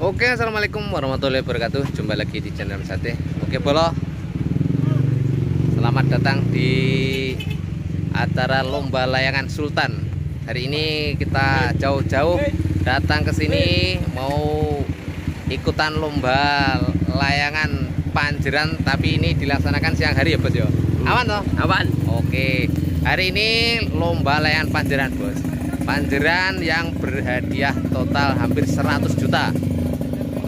Oke, assalamualaikum warahmatullahi wabarakatuh. Jumpa lagi di channel Sate. Oke, Bolo. Selamat datang di acara lomba layangan Sultan. Hari ini kita jauh-jauh datang ke sini mau ikutan lomba layangan Panjeran tapi ini dilaksanakan siang hari ya, Bos ya. Aman toh? Aman. Oke. Hari ini lomba layangan Panjeran, Bos. Panjeran yang berhadiah total hampir 100 juta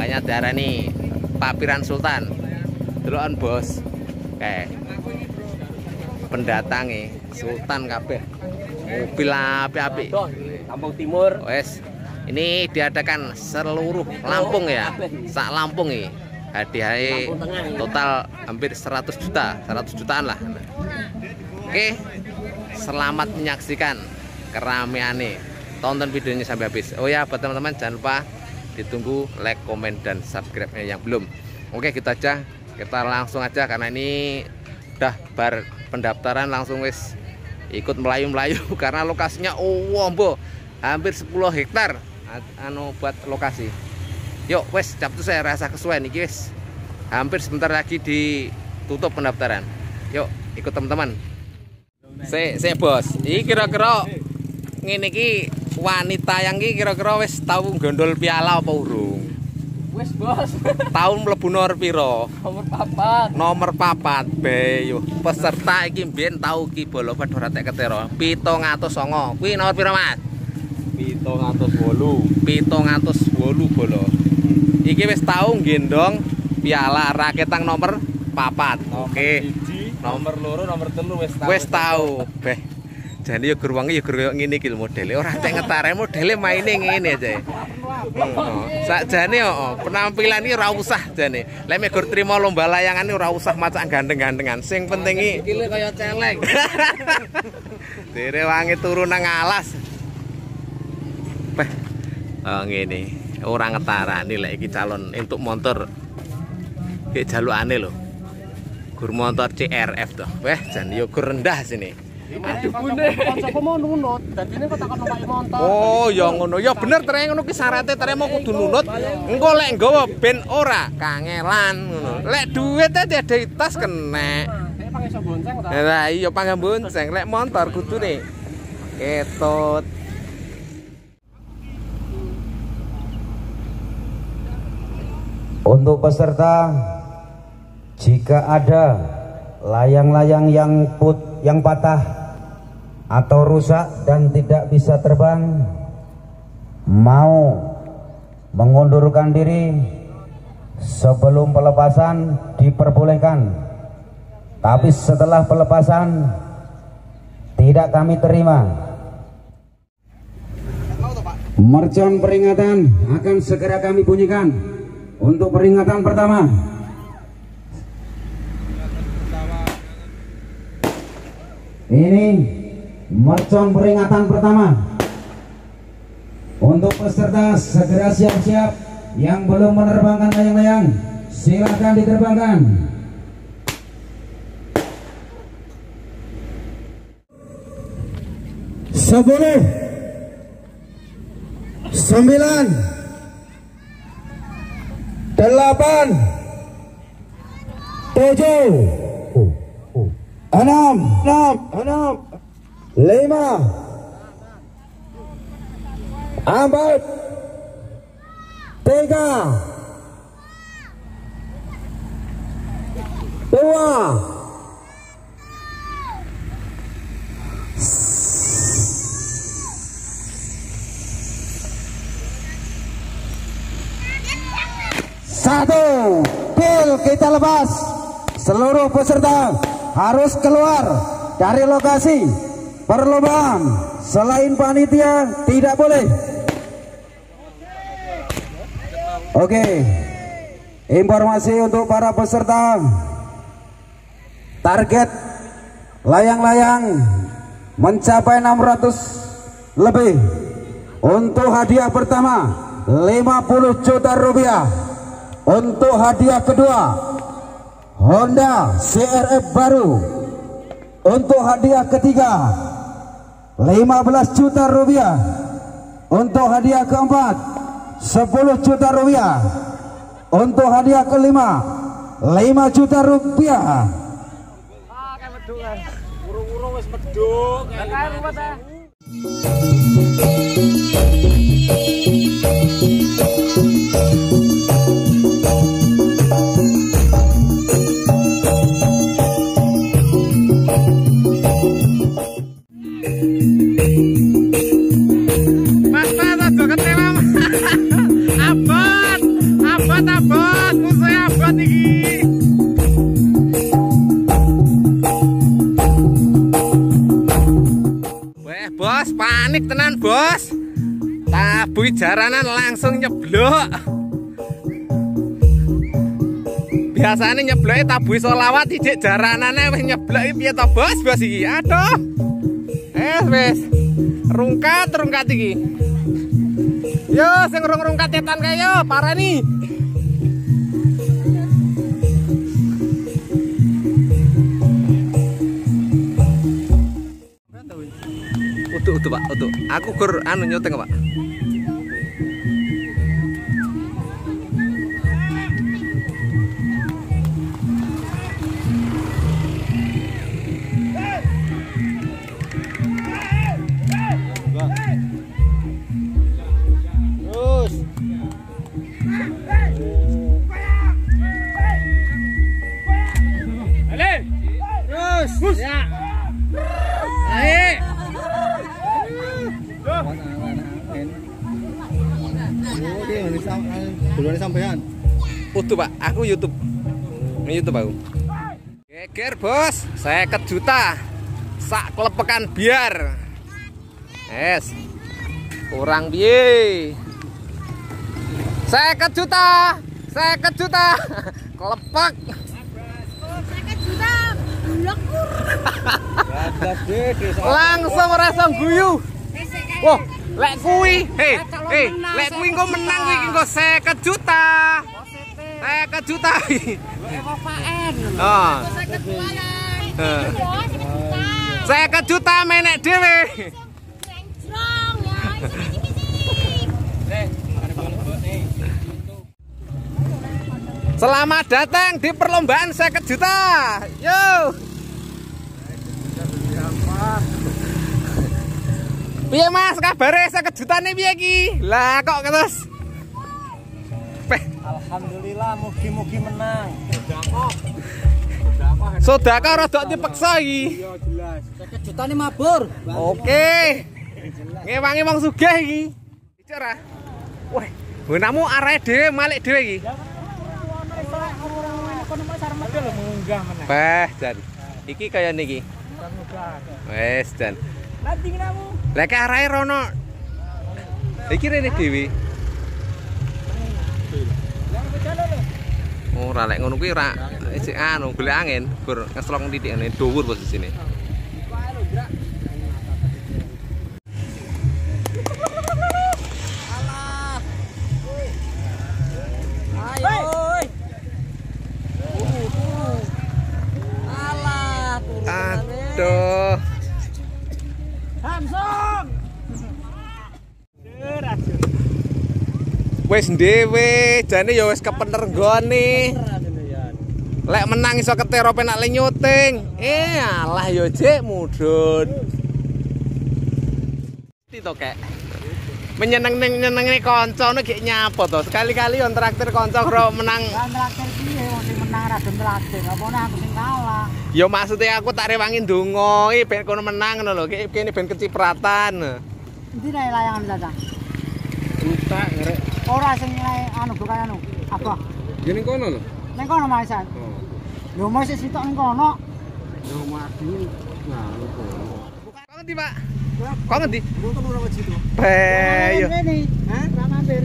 makanya darah nih papiran sultan. Delokan bos. Kayak pendatang sultan kabeh. Mobil api-api Kampung Timur. wes. Ini diadakan seluruh Lampung ya. Sak Lampung nih hadiahnya Lampung ya. total hampir 100 juta. 100 jutaan lah. Oke. Selamat menyaksikan keramaian tonton videonya sampai habis. Oh ya buat teman-teman jangan lupa ditunggu like, komen, dan subscribe-nya yang belum. Oke gitu aja. Kita langsung aja karena ini udah bar pendaftaran langsung wis ikut melayu-melayu karena lokasinya oh wombo hampir 10 hektar. Anu buat lokasi. Yuk wes cap tuh saya rasa kesuai nih guys hampir sebentar lagi ditutup pendaftaran. Yuk ikut teman-teman. Saya bos. Ini kira-kira ngene iki wanita yang iki kira-kira wis tahu gondol piala apa urung? Wes bos. Tahun mlebu nomor piro? Nomor papat. Nomor papat be yo. Peserta iki mbiyen tau ki bola padha ratek ketero. 709. Kuwi nomor piro, Mas? 708. 708 bola. Iki wis tau gendong piala raketang nomor papat. Oke. Nomor loro, nomor telu wes tahu. Wis tahu. Beh. Jadi ya gur wangi ya ngene iki lho modele. Ora cek ngetare modele maine ngene aja. Oh, sakjane oh, penampilan iki ora usah jane. Lek mek gur trimo lomba layangan iki ora usah macak gandeng-gandengan. Sing penting iki Iki kaya celeng. dire wangi turu nang alas. Beh. Oh ngene. Ora ngetarani lek iki calon entuk motor. Ki jalukane lho. Gur motor CRF toh. Weh, jan yo gur rendah sini. Motor. Oh, ya ngono. Ya bener tere ngono ki syaraté tere mau kudu nunut. Engko lek nggawa ben ora kangelan ngono. Lek aja ada di tas kena. Kayak pakai iso bonceng ta. Lah iya pangga bonceng lek motor kudune ketut. Untuk peserta, jika ada layang-layang yang put, yang patah atau rusak dan tidak bisa terbang, mau mengundurkan diri sebelum pelepasan diperbolehkan. Tapi setelah pelepasan tidak kami terima. Mercon peringatan akan segera kami bunyikan. Untuk peringatan pertama Ini mercon peringatan pertama. Untuk peserta segera siap-siap Yang belum menerbangkan layang-layang Silakan diterbangkan. Sepuluh Sembilan delapan tujuh enam enam enam lima. Empat. Tiga. Dua. Satu, pil kita lepas. Seluruh peserta harus keluar dari lokasi perlombaan. Selain panitia tidak boleh. Oke. Informasi untuk para peserta. Target layang-layang mencapai 600 lebih. Untuk hadiah pertama 50 juta rupiah. Untuk hadiah kedua Honda CRF baru Untuk hadiah ketiga 15 juta rupiah Untuk hadiah keempat 10 juta rupiah. Untuk hadiah kelima 5 juta rupiah. Wis meduk. Tabui jaranan langsung nyeblok. Biasanya nyeblok tabui solawat ijek jaranane wis nyeblok piye to bos bos iki. Aduh. Eh wis. Rungkat rungkat iki. Yo sing rung-rungkat tetan kae yo, parani. Utuh, utuh pak, utuh. Aku kur anu nyoteng pak. Utuh pak, aku YouTube. Ini YouTube aku. Geger bos, saya juta. Sak kelepekan biar. Es. Kurang biye. Saya juta. Saya juta. Kelepek. Langsung rasa guyu. Wah, lek kui, hei, hei, lek kui engko menang kuwi engko 50 juta. 50 juta. Oh. Saya ke juta menek dhewe. Selamat datang di perlombaan saya juta. Yo. Piye Mas kabare saya juta nih piye ki? Lah kok terus Peh, Alhamdulillah mugi-mugi menang. sodako rada dipeksa iki. Yo jelas. 1 juta nih mabur. Oke. Ngewangi wong sugih iki. Wah, arahe dhewe malik dhewe iki. Peh, Jan. Iki kaya niki. Wes, Jan. Nanti kamu. Lek arahe rono. Iki rene dhewe. Ora lek ngono kuwi ora isih anu golek angin, gur ngeslong titik ngene dhuwur posisine. Ayo. Wis dhewe, jane ya wis kepener nggone. Lek menang iso ketero penak le nyuting. Eh, alah yo jek mudhun. Tito kek. Menyeneng nyenengi kanca nek gek nyapa to. Sekali-kali yo traktir kanca kro menang. Lah traktir piye wong sing menang ra dem traktir. Apa nek aku sing kalah? Yo maksudnya aku tak rewangi ndonga iki ben kono menang ngono lho. Ki- Kene ben kecipratan. Endi nek layangan Caca? Juta ngerek. Ora sing nilai anu bukan anu. Apa? Gini kono lho. Ning kono Maisan. Oh. Lho sik sitok ning kono. Yo mati. Nah, kono. Kok ngendi, Pak? Kok ngendi? Lu kan ora wajib to. Be yo. Hah? Mampir.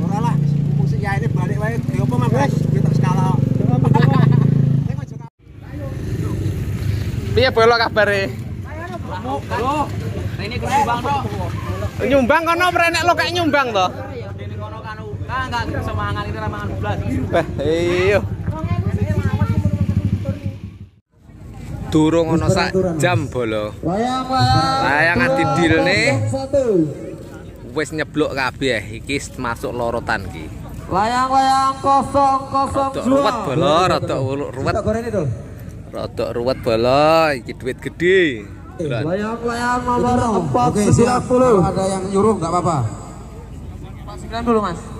Ora lah, mumpung sik ya ini balik wae. Ya apa Mas? Kita skala. Piye bolo kabare? Ini. Nyumbang kono prenek lo kayak nyumbang to? Enggak ini ramangan blas. Bah, iyo. Durung ono sak jam bolo. Wayang Pak. Layangan didilne. Satu. wis nyeblok kabeh iki masuk lorotan iki. Layang-layang kosong kosong Rodok ruwet bolo, rodok ruwet, rodok ruwet bolo, iki duit gede. Bulan. Layang-layang nomor empat Oke, siap. Kalau ada yang nyuruh nggak apa-apa. Sembilan dulu mas.